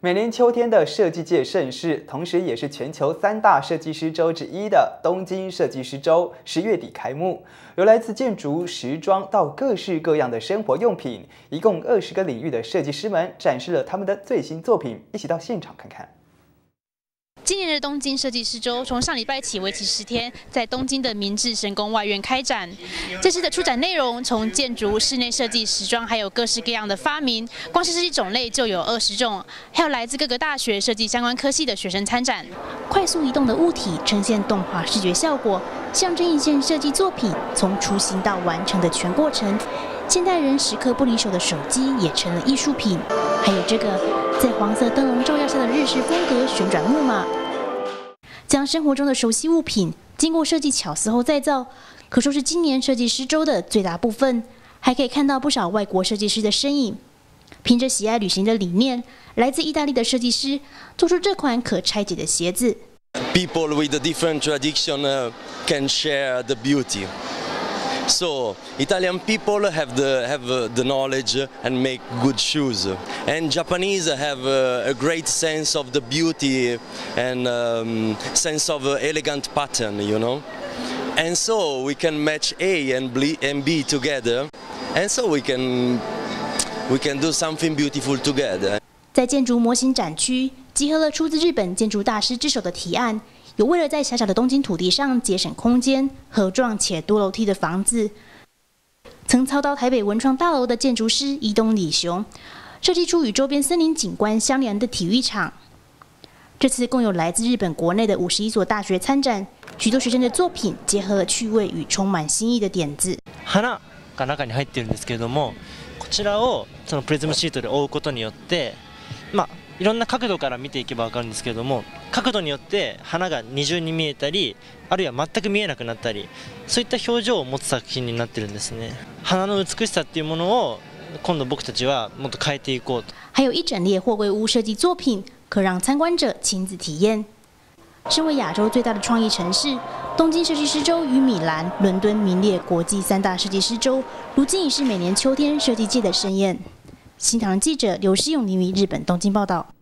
每年秋天的设计界盛事，同时也是全球三大设计师周之一的东京设计师周，十月底开幕。由来自建筑、时装到各式各样的生活用品，一共二十个领域的设计师们展示了他们的最新作品，一起到现场看看。今年的东京设计师周从上礼拜起为期十天，在东京的明治神宫外院开展。这次的出展内容从建筑、室内设计、时装，还有各式各样的发明，光是设计种类就有二十种，还有来自各个大学设计相关科系的学生参展。快速移动的物体呈现动画视觉效果，象征一件设计作品从雏形到完成的全过程。现代人时刻不离手的手机也成了艺术品，还有这个在黄色灯笼照耀下的日式风格旋转木马，将生活中的熟悉物品经过设计巧思后再造，可说是今年设计师周的最大部分。还可以看到不少外国设计师的身影，凭着喜爱旅行的理念，来自意大利的设计师做出这款可拆解的鞋子。People with a different tradition can share the beauty. So Italian people have the have uh, the knowledge and make good shoes, and Japanese have uh, a great sense of the beauty and um, sense of uh, elegant pattern, you know. And so we can match A and B, and B together, and so we can we can do something beautiful together. 在建筑模型展区，集合了出自日本建筑大师之手的提案。 有为了在狭小的东京土地上节省空间，盒状且多楼梯的房子，曾操刀台北文创大楼的建筑师伊东李雄，设计出与周边森林景观相连的体育场。这次共有来自日本国内的五十一所大学参展，许多学生的作品结合了趣味与充满新意的点子。花が中に入ってるんですけれども、こちらをそのプリズムシートで覆うことによって、まあ。 いろんな角度から見ていけば分かるんですけれども角度によって花が二重に見えたりあるいは全く見えなくなったりそういった表情を持つ作品になってるんですね。花の美しさっていうものを今度僕たちはもっと変えていこうと。还有一整列货柜屋设计作品可让参观者亲自体验。身为亚洲最大的创意城市东京设计师周与米兰伦敦名列国际三大设计师周如今已是每年秋天设计界的盛宴。新唐人记者刘诗勇，于日本东京报道。